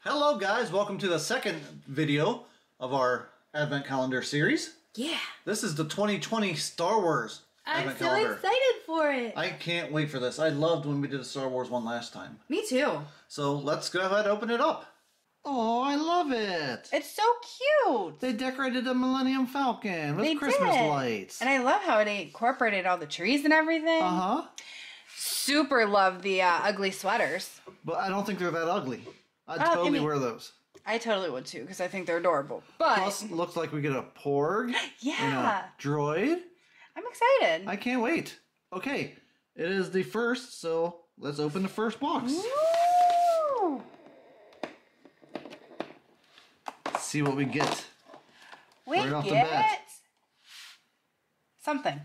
Hello guys, welcome to the second video of our Advent Calendar series. Yeah. This is the 2020 Star Wars Advent Calendar. I'm Advent so Calendar. excited for it. I can't wait for this. I loved when we did the Star Wars one last time. Me too. So let's go ahead and open it up. Oh, I love it. It's so cute. They decorated the Millennium Falcon with They Christmas did. lights. And I love how they incorporated all the trees and everything. Uh-huh. Super love the uh, ugly sweaters. But I don't think they're that ugly. I'd Oh, I totally mean- wear those. I totally would too because I think they're adorable. But Plus, looks like we get a Porg and yeah, a droid. I'm excited. I can't wait. Okay, it is the first, so let's open the first box. Woo! See what we get. We Right off the get bat. something.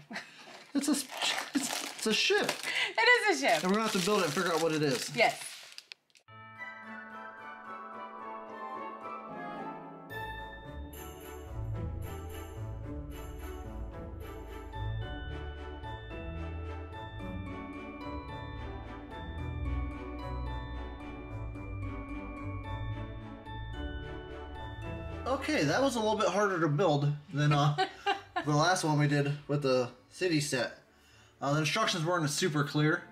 It's a it's, it's a ship, it is a ship. and we're gonna have to build it and figure out what it is. Yes. Okay, that was a little bit harder to build than uh, the last one we did with the city set. Uh, the instructions weren't super clear,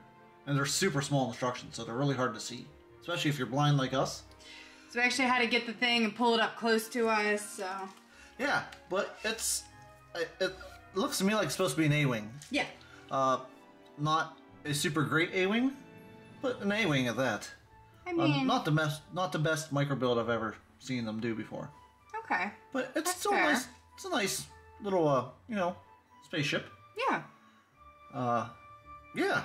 and they're super small instructions, so they're really hard to see, especially if you're blind like us. So we actually had to get the thing and pull it up close to us. So Yeah, but it's it, it looks to me like it's supposed to be an A-wing. yeah. Uh, not a super great A-wing, but an A-wing at that. I Uh, mean, not the best, not the best micro build I've ever seen them do before. Okay. But it's That's still fair. nice. It's a nice little, uh, you know, spaceship. Yeah. Uh, yeah.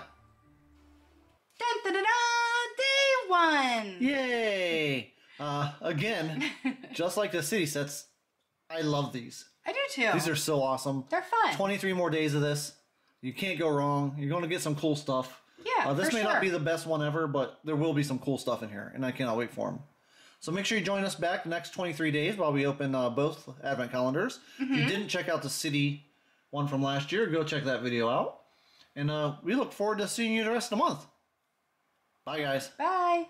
Dun, dun, dun, dun, day one. Yay! Uh, again, just like the city sets, I love these. I do too. These are so awesome. They're fun. 23 more days of this. You can't go wrong. You're going to get some cool stuff. Yeah, Uh, this may sure. not be the best one ever, but there will be some cool stuff in here, and I cannot wait for them. So make sure you join us back the next 23 days while we open uh, both advent calendars. If Mm-hmm. you didn't check out the city one from last year, go check that video out. And uh, we look forward to seeing you the rest of the month. Bye, guys. Bye.